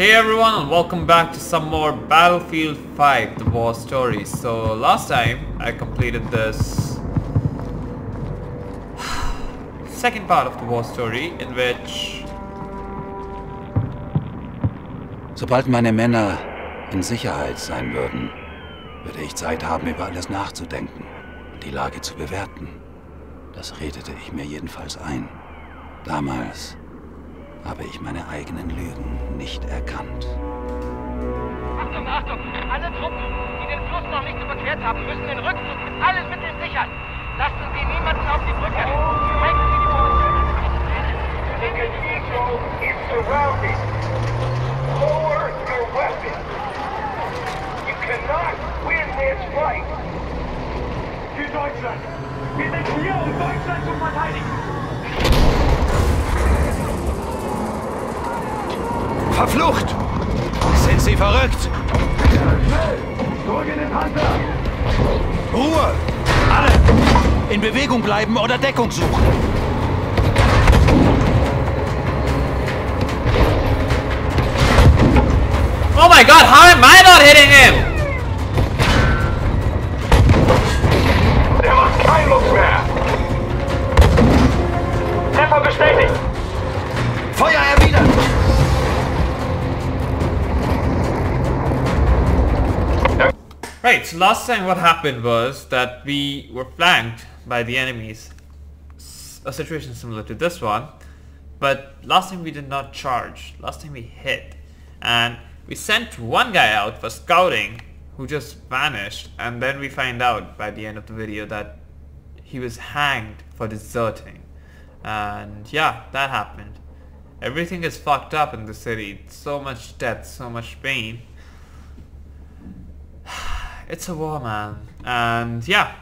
Hey everyone and welcome back to some more Battlefield 5, the war story. So last time I completed this second part of the war story in which Sobald meine Männer in Sicherheit sein würden, würde ich Zeit haben, über alles nachzudenken und die Lage zu bewerten. Das redete ich mir jedenfalls ein. Damals habe ich meine eigenen Lügen nicht erkannt. Achtung, Achtung! Alle Truppen, die den Fluss noch nicht überquert haben, müssen den Rückzug mit allen Mitteln sichern. Lassen Sie niemanden auf die Brücke. Sprengen Sie die Position. The cathedral is surrounded. Lower your weapons. You cannot win this fight. Für Deutschland! Wir sind hier, um Deutschland zu verteidigen! Verflucht! Sind Sie verrückt? Zurück in den Panzer! Ruhe! Alle! In Bewegung bleiben oder Deckung suchen! Oh my god, how am I not hitting him? Der macht keinen Last time what happened was that we were flanked by the enemies. A situation similar to this one. But last time we did not charge. Last time we hit. And we sent one guy out for scouting who just vanished. And then we find out by the end of the video that he was hanged for deserting. And yeah, that happened. Everything is fucked up in the city. So much death, so much pain. It's a war, man. And yeah.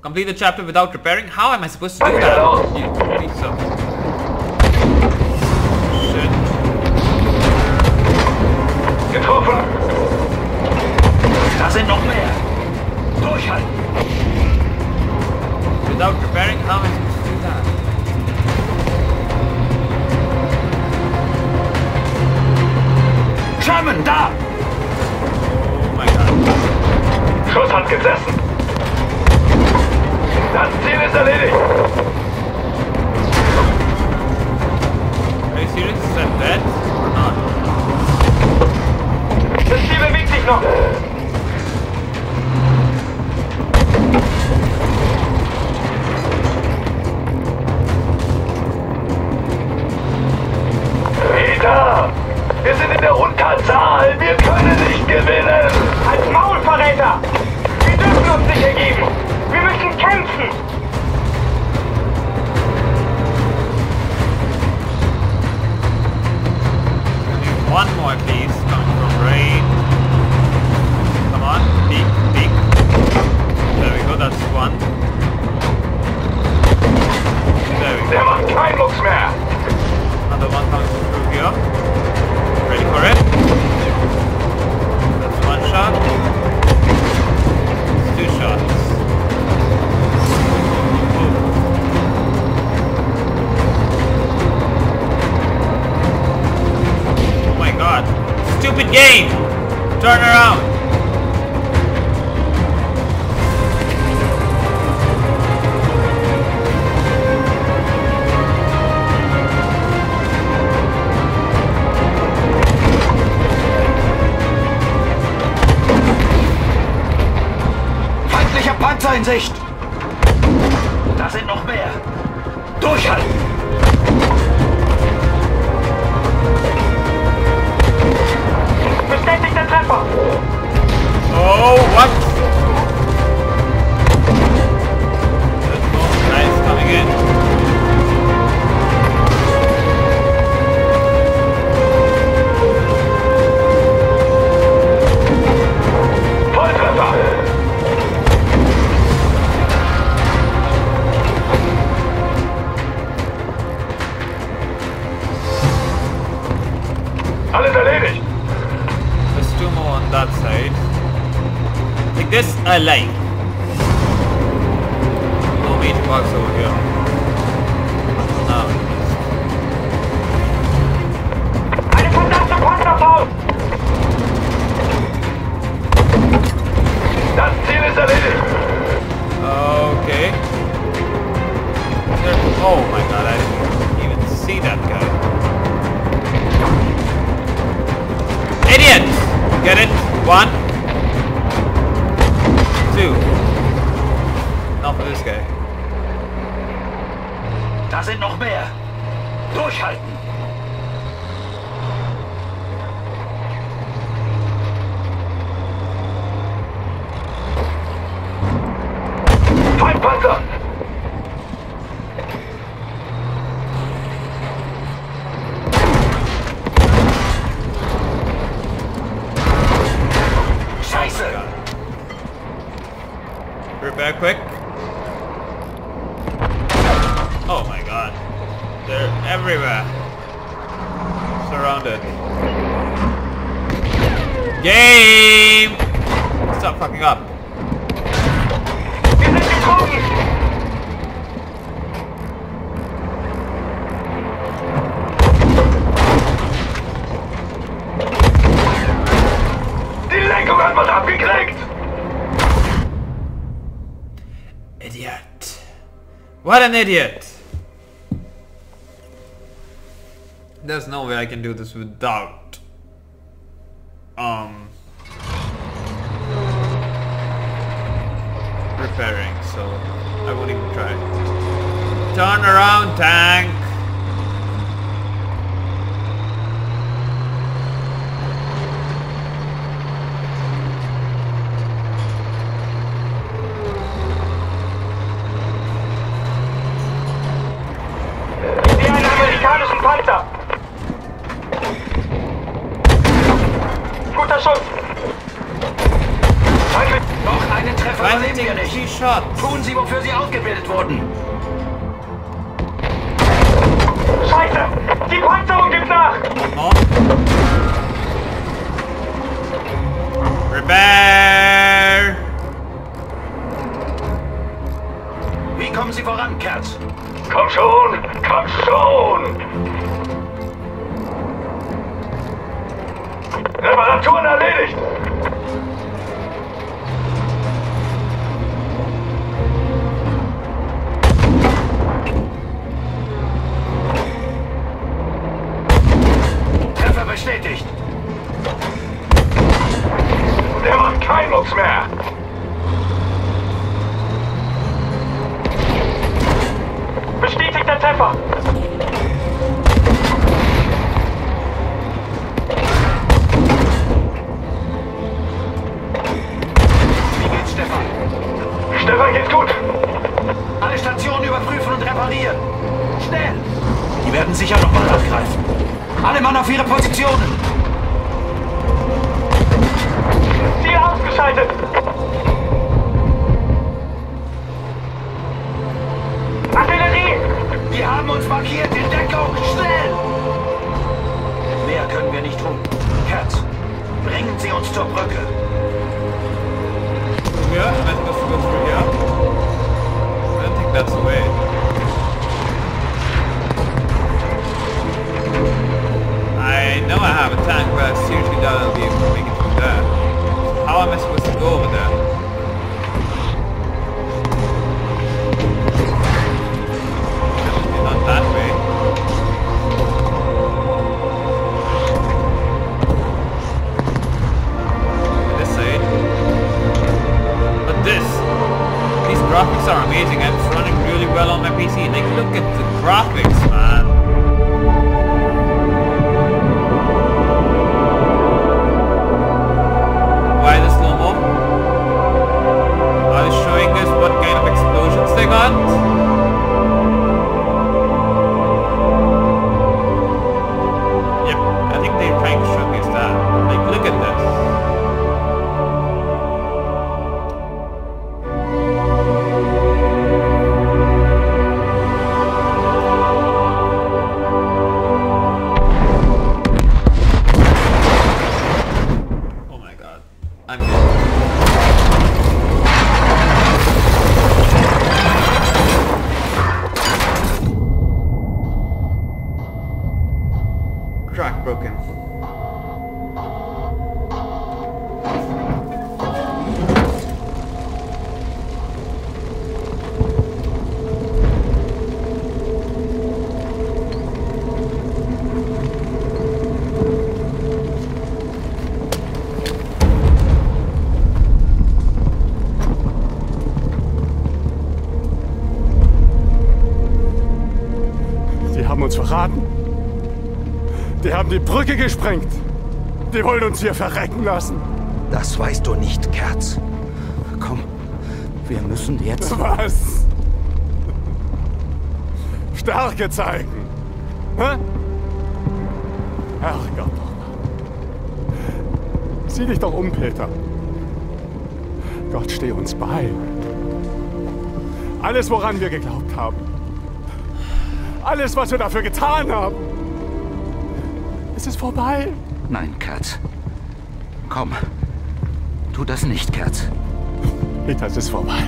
Complete the chapter without repairing? How am I supposed to do that? You piece of... Shit. Getroffen. Da sind noch mehr! Durchhalten! Without repairing? How am I supposed to do that? Sherman, da! Schuss hat gesessen. Das Ziel ist erledigt. Are you serious? Is that dead? Or not? Das Ziel bewegt sich noch. Stupid game! Turn around! Feindlicher Panzer in Sicht! Da sind noch mehr! Durchhalten! Alles erledigt. There's two more on that side. Like this, I like. No meat box over here. Now. Eine verdammte Panzerfaust! Das Ziel ist erledigt. Okay. Oh my god, I didn't even see that guy. Get it? One. Two. Not for this guy. Da sind noch mehr. Durchhalten. Repair quick. What an idiot. There's no way I can do this without um repairing, so I won't even try. Turn around, tank! Wofür Sie ausgebildet wurden. Scheiße! Die Panzerung gibt nach! Oh. Repair! Wie kommen Sie voran, Kerz? Komm schon! Komm schon! Reparaturen erledigt! Stefan geht's gut! Alle Stationen überprüfen und reparieren. Schnell! Die werden sicher noch mal angreifen. Alle Mann auf ihre Positionen. Ziel ausgeschaltet! Artillerie! Wir haben uns markiert in Deckung. Schnell! Mehr können wir nicht tun. Kerz, bringen Sie uns zur Brücke. see, like look at the graphics. Haben die Brücke gesprengt. Die wollen uns hier verrecken lassen. Das weißt du nicht, Kerz. Komm, wir müssen jetzt... Was? Stärke zeigen. Hä? Herrgott doch. Sieh dich doch um, Peter. Gott steh uns bei. Alles, woran wir geglaubt haben. Alles, was wir dafür getan haben. Es ist vorbei. Nein, Kerz. Komm. Tu das nicht, Kerz. Peter, es ist vorbei.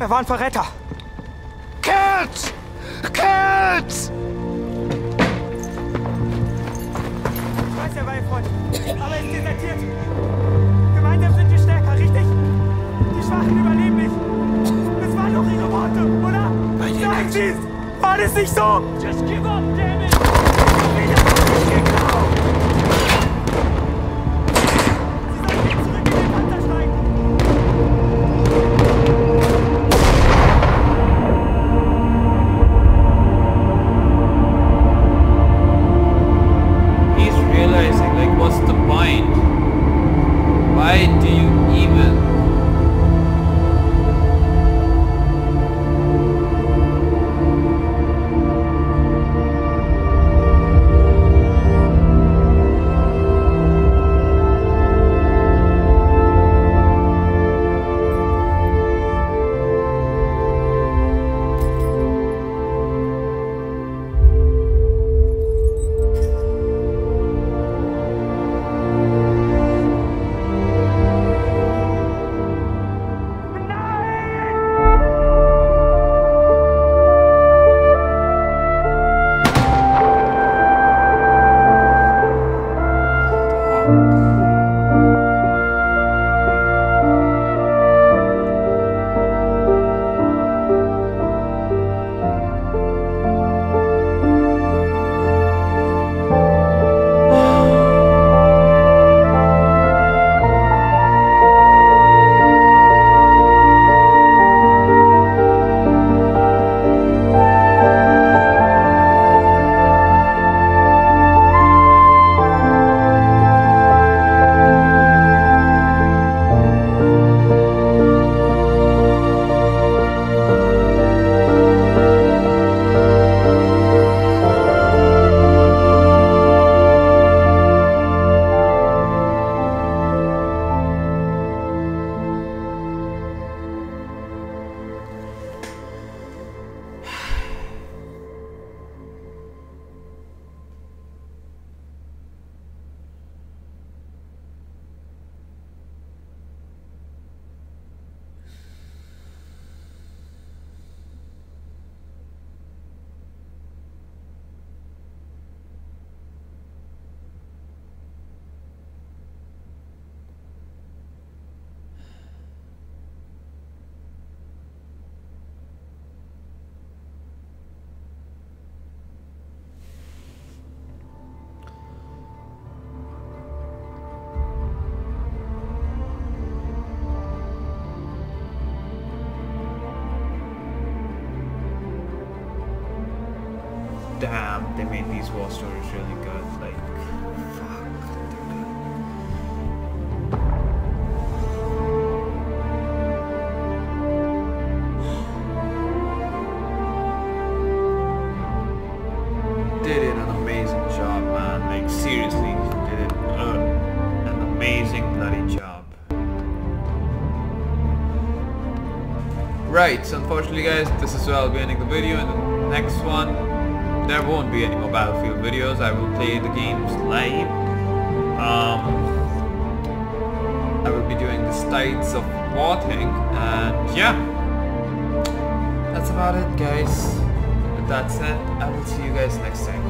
Er war ein Verräter. Kerz! Kerz! Er desertiert. Gemeinsam sind wir stärker, richtig? Die Schwachen überleben nicht. Das waren doch ihre Worte, oder? Sagen Sie es! War das nicht so? Just give up, damn Damn, they made these war stories really good. Like, fuck, good. Did it an amazing job, man. Like, seriously, did uh, an amazing bloody job. Right, so unfortunately guys, this is where I'll be ending the video. and the next one, there won't be any more Battlefield videos. I will play the games live. Um, I will be doing the States of War thing, and yeah, that's about it, guys. With that said, I will see you guys next time.